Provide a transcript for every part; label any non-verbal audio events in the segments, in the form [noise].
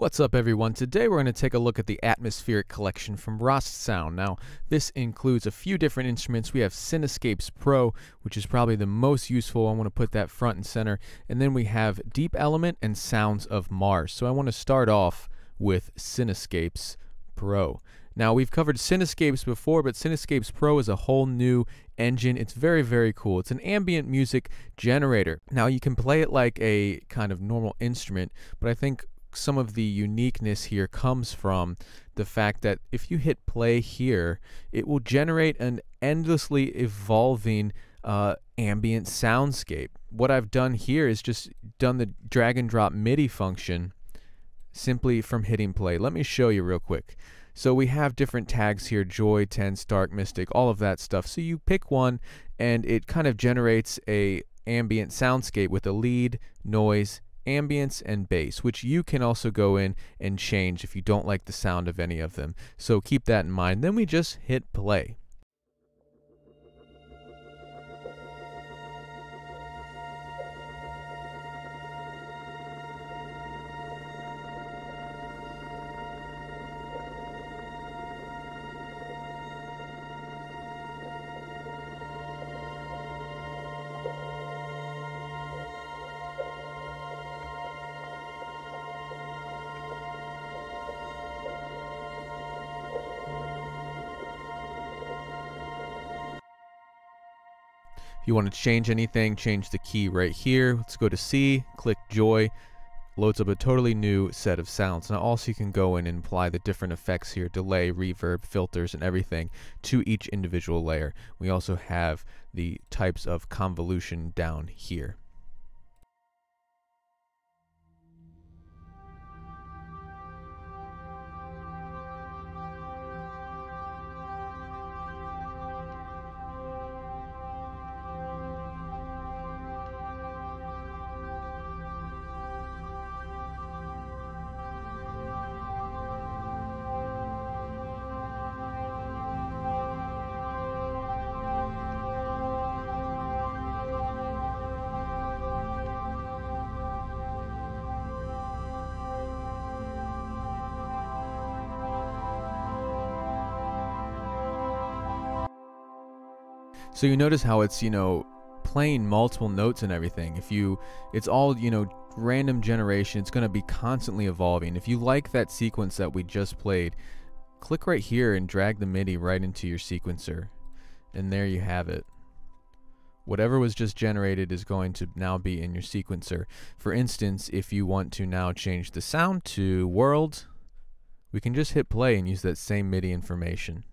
What's up everyone? Today we're going to take a look at the Atmospheric Collection from Rast Sound. Now, this includes a few different instruments. We have Cinescapes Pro, which is probably the most useful. I want to put that front and center. And then we have Deep Element and Sounds of Mars. So I want to start off with Cinescapes Pro. Now, we've covered Cinescapes before, but Cinescapes Pro is a whole new engine. It's very, very cool. It's an ambient music generator. Now, you can play it like a kind of normal instrument, but I think some of the uniqueness here comes from the fact that if you hit play here, it will generate an endlessly evolving uh, ambient soundscape. What I've done here is just done the drag and drop MIDI function simply from hitting play. Let me show you real quick. So we have different tags here, joy, tense, dark, mystic, all of that stuff. So you pick one and it kind of generates a ambient soundscape with a lead, noise, ambience and bass, which you can also go in and change if you don't like the sound of any of them. So keep that in mind. Then we just hit play. If you want to change anything, change the key right here. Let's go to C, click Joy, loads up a totally new set of sounds. Now also you can go in and apply the different effects here, delay, reverb, filters, and everything to each individual layer. We also have the types of convolution down here. So you notice how it's, you know, playing multiple notes and everything. If you, it's all, you know, random generation. It's going to be constantly evolving. If you like that sequence that we just played, click right here and drag the MIDI right into your sequencer. And there you have it. Whatever was just generated is going to now be in your sequencer. For instance, if you want to now change the sound to world, we can just hit play and use that same MIDI information.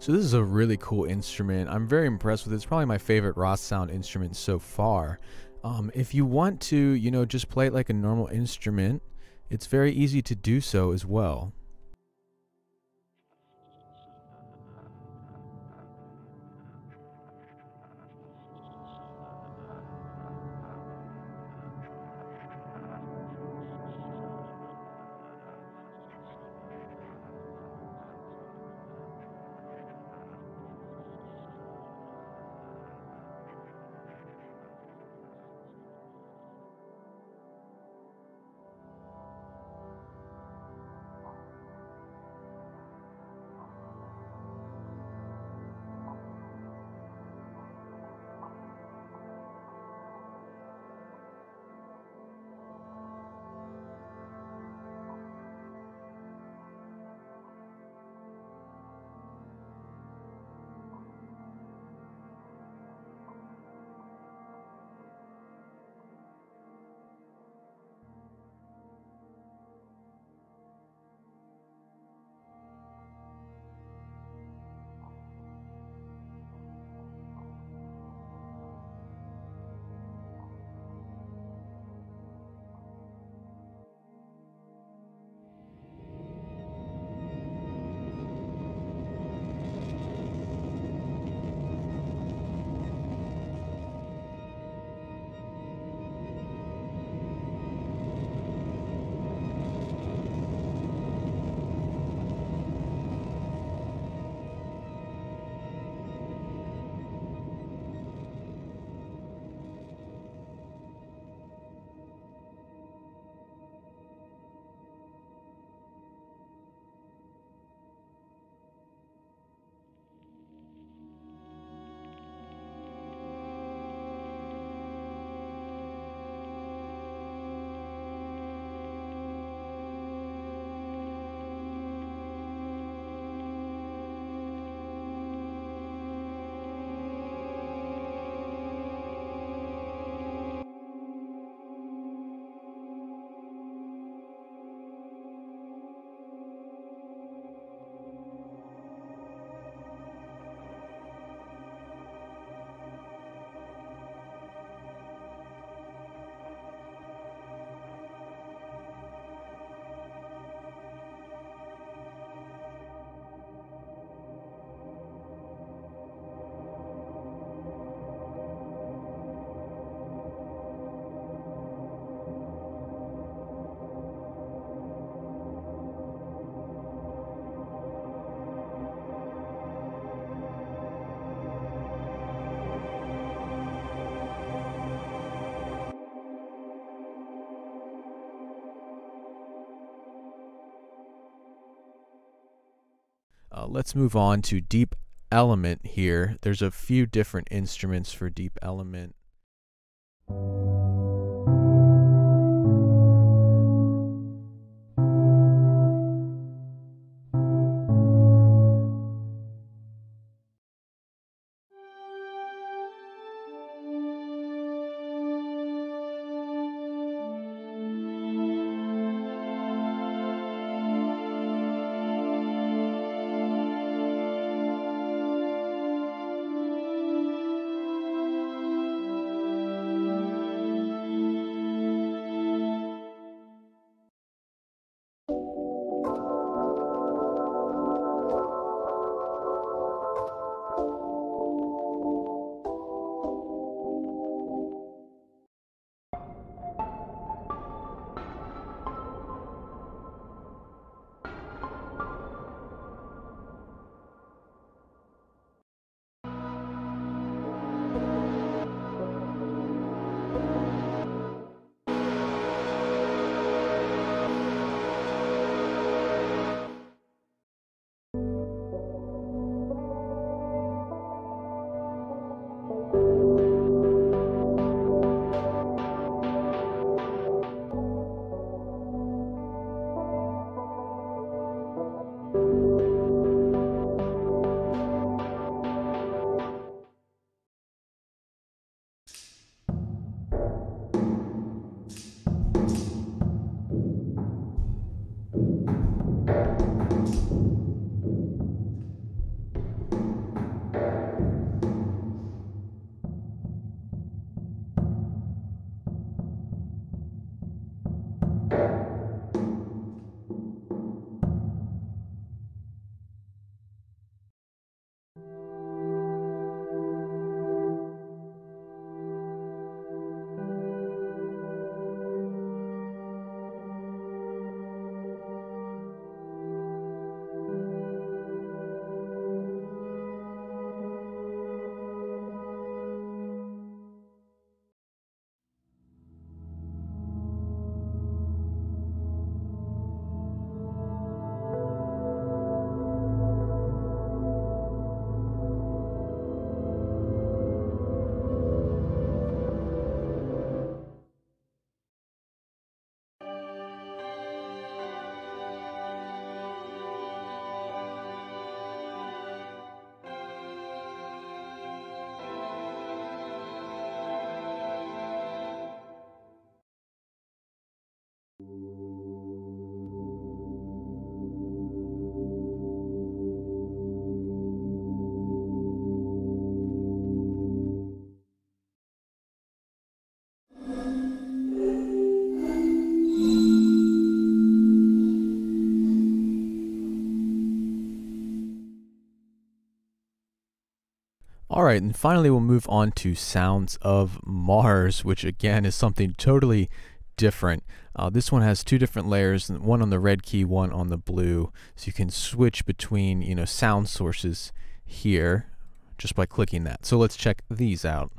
So this is a really cool instrument. I'm very impressed with it. It's probably my favorite Rast Sound instrument so far. Um, if you want to, you know, just play it like a normal instrument, it's very easy to do so as well. Let's move on to deep element here. There's a few different instruments for deep element. All right, and finally we'll move on to Sounds of Mars, which again is something totally different. Uh, this one has two different layers, one on the red key, one on the blue. So you can switch between, you know, sound sources here just by clicking that. So let's check these out.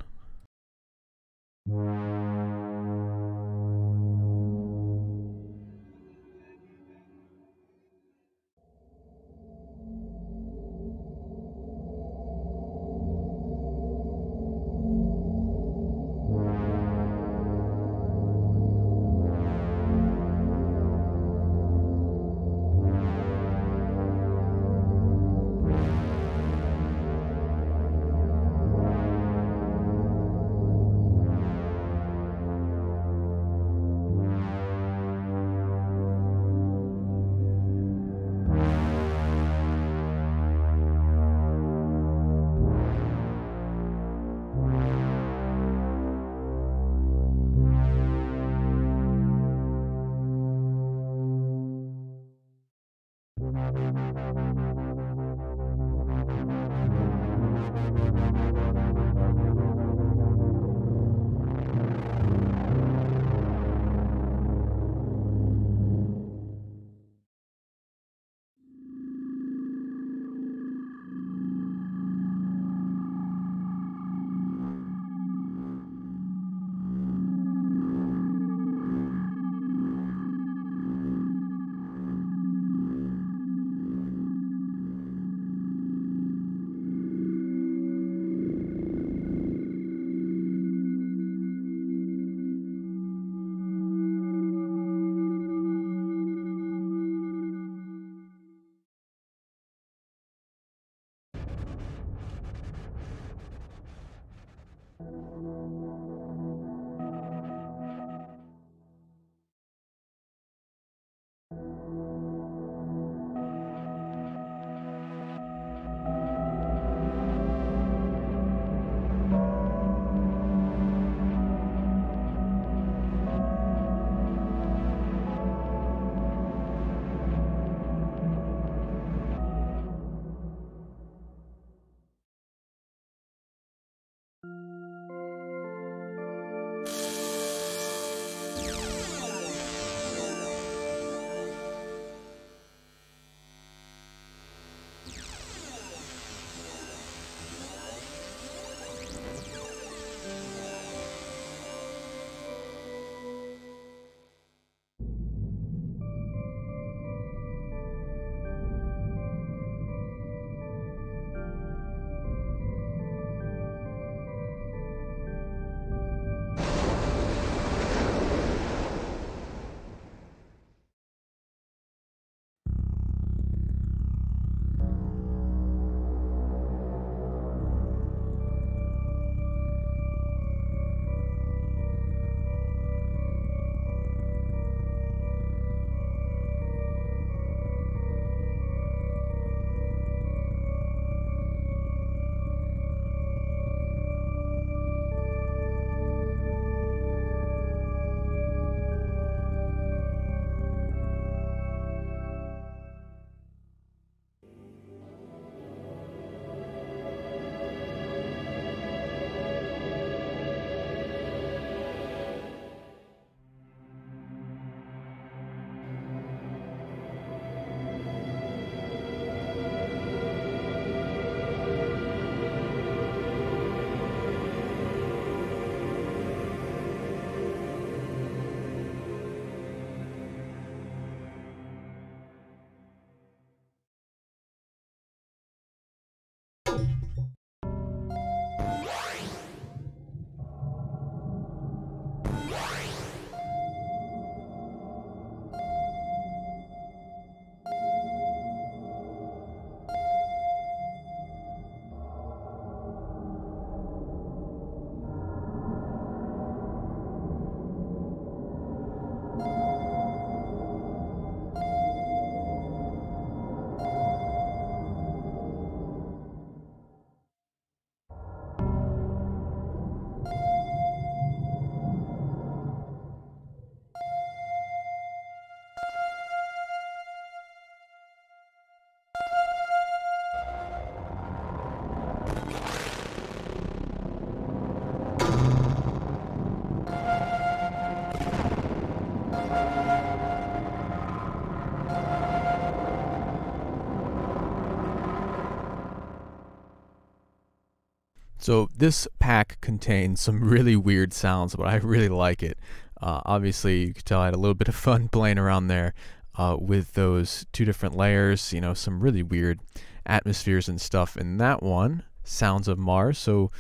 So this pack contains some [laughs] really weird sounds, but I really like it. Uh, obviously, you can tell I had a little bit of fun [laughs] playing around there uh, with those two different layers, you know, some really weird atmospheres and stuff. In that one, Sounds of Mars. So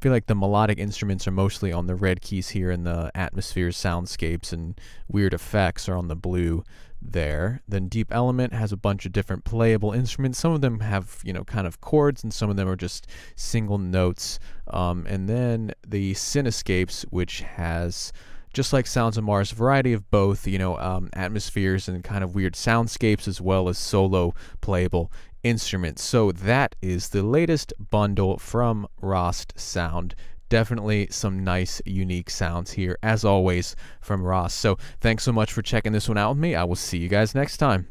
feel like the melodic instruments are mostly on the red keys here, and the atmospheres, soundscapes, and weird effects are on the blue there. Then Deep Element has a bunch of different playable instruments. Some of them have, you know, kind of chords, and some of them are just single notes. Um, and then the Cinescapes, which has just like Sounds of Mars, a variety of both, you know, um, atmospheres and kind of weird soundscapes, as well as solo playable instruments. So that is the latest bundle from Rast Sound. Definitely some nice, unique sounds here, as always, from Rast. So thanks so much for checking this one out with me. I will see you guys next time.